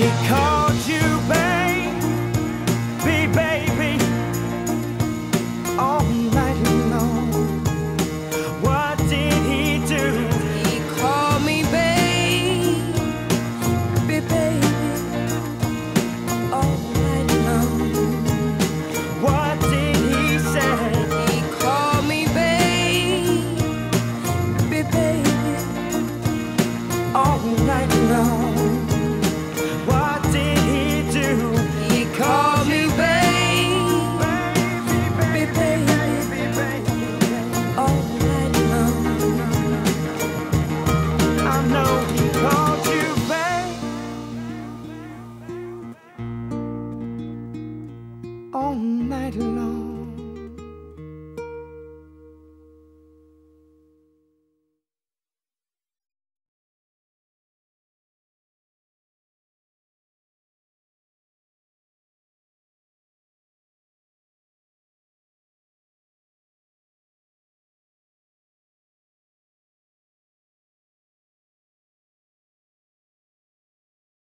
He called you